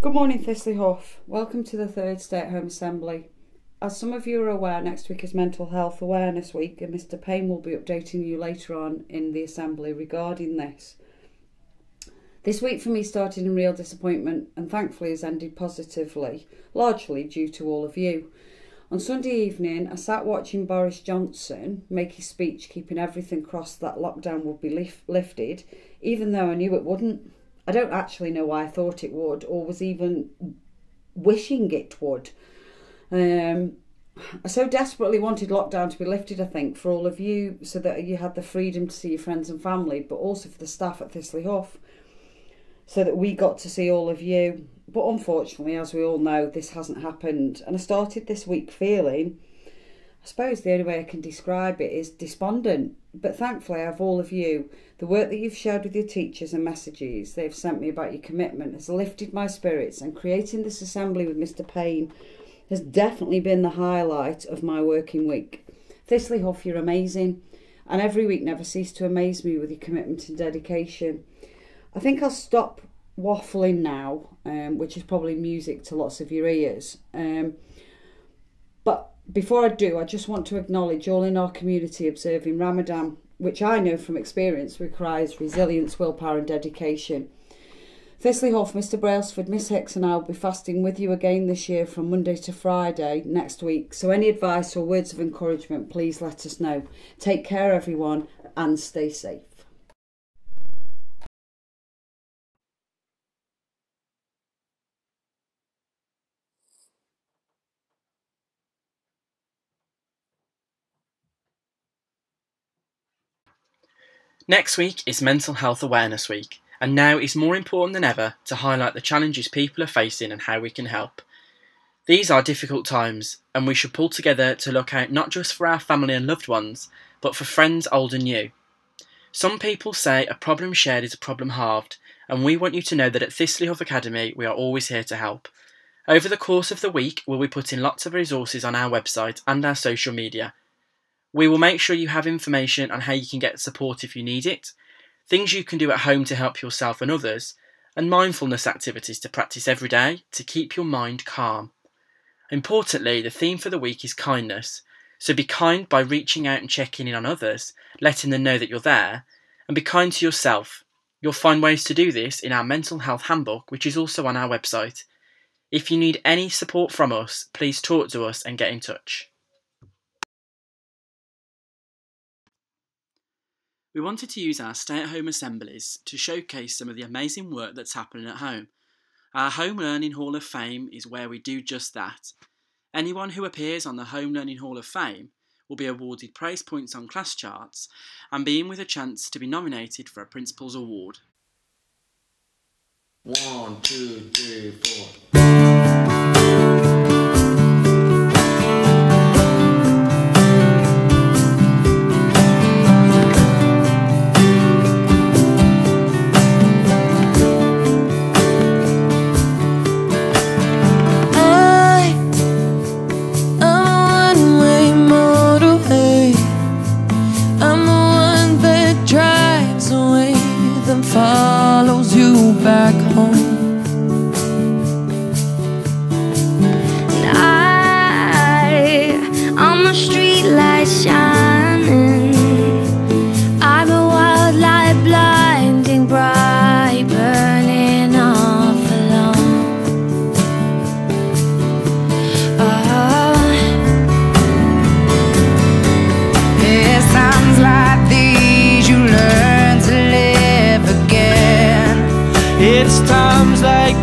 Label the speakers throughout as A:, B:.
A: Good morning, Thistley Hough. Welcome to the third Stay at Home Assembly. As some of you are aware, next week is Mental Health Awareness Week, and Mr. Payne will be updating you later on in the Assembly regarding this. This week for me started in real disappointment and thankfully has ended positively, largely due to all of you. On Sunday evening, I sat watching Boris Johnson make his speech, keeping everything crossed that lockdown would be lif- lifted, even though I knew it wouldn't. I don't actually know why I thought it would or was even wishing it would. Um, I so desperately wanted lockdown to be lifted, I think, for all of you, so that you had the freedom to see your friends and family, but also for the staff at Thistley Hough, so that we got to see all of you. But unfortunately, as we all know, this hasn't happened. And I started this week feeling, suppose the only way I can describe it is despondent. But thankfully, I have all of you. The work that you've shared with your teachers and messages they've sent me about your commitment has lifted my spirits, and creating this assembly with Mr. Payne has definitely been the highlight of my working week. Thistley Hough, you're amazing, and every week never cease to amaze me with your commitment and dedication. I think I'll stop waffling now, um, which is probably music to lots of your ears. Um, before I do, I just want to acknowledge all in our community observing Ramadan, which I know from experience requires resilience, willpower, and dedication. Thistley Hough, Mr. Brailsford, Miss Hicks, and I will be fasting with you again this year from Monday to Friday next week. So, any advice or words of encouragement, please let us know. Take care, everyone, and stay safe.
B: Next week is Mental Health Awareness Week, and now is more important than ever to highlight the challenges people are facing and how we can help. These are difficult times, and we should pull together to look out not just for our family and loved ones, but for friends old and new. Some people say a problem shared is a problem halved, and we want you to know that at Thistley Hough Academy we are always here to help. Over the course of the week, we'll be putting lots of resources on our website and our social media we will make sure you have information on how you can get support if you need it, things you can do at home to help yourself and others, and mindfulness activities to practice every day to keep your mind calm. Importantly, the theme for the week is kindness, so be kind by reaching out and checking in on others, letting them know that you're there, and be kind to yourself. You'll find ways to do this in our mental health handbook, which is also on our website. If you need any support from us, please talk to us and get in touch. We wanted to use our stay at home assemblies to showcase some of the amazing work that's happening at home. Our Home Learning Hall of Fame is where we do just that. Anyone who appears on the Home Learning Hall of Fame will be awarded praise points on class charts and be in with a chance to be nominated for a Principal's Award.
C: One, two, three, four.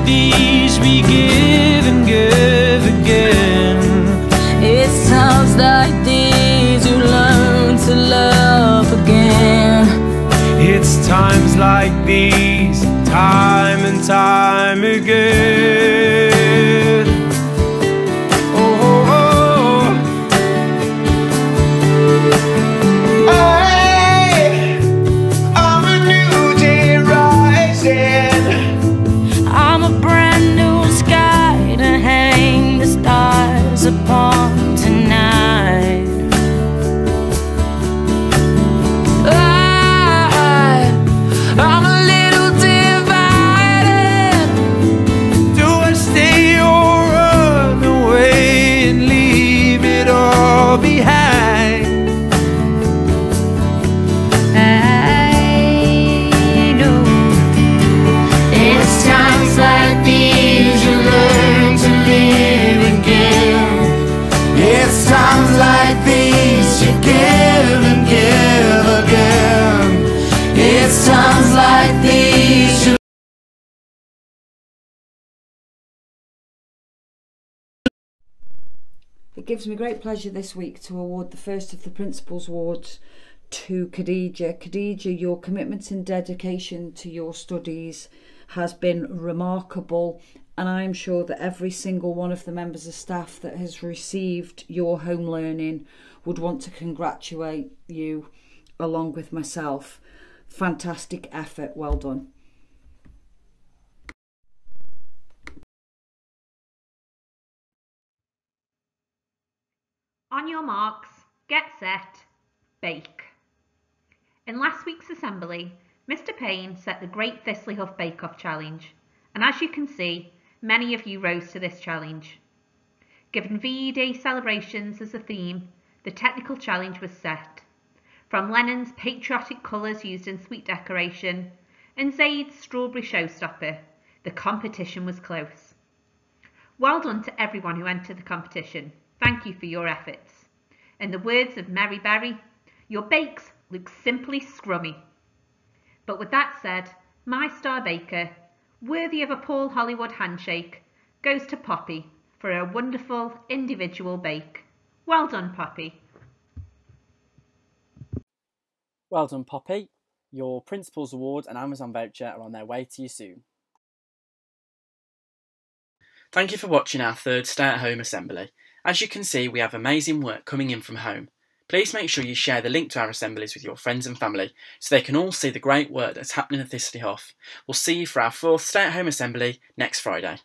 D: Times like these.
A: It gives me great pleasure this week to award the first of the Principal's Awards to Khadija. Khadija, your commitment and dedication to your studies has been remarkable and I'm sure that every single one of the members of staff that has received your home learning would want to congratulate you along with myself. Fantastic effort, well done.
E: On your marks, get set, bake. In last week's assembly, Mr. Payne set the Great Thistleyhough Bake Off Challenge, and as you can see, many of you rose to this challenge. Given VE Day celebrations as a theme, the technical challenge was set. From Lennon's patriotic colours used in sweet decoration and Zaid's strawberry showstopper, the competition was close. Well done to everyone who entered the competition. Thank you for your efforts. In the words of Mary Berry, your bakes look simply scrummy. But with that said, my star baker, worthy of a Paul Hollywood handshake, goes to Poppy for a wonderful individual bake. Well done, Poppy.
B: Well done, Poppy. Your Principals Award and Amazon voucher are on their way to you soon. Thank you for watching our third Stay at Home assembly. As you can see, we have amazing work coming in from home. Please make sure you share the link to our assemblies with your friends and family so they can all see the great work that's happening at Thistleyhough. We'll see you for our fourth Stay at Home assembly next Friday.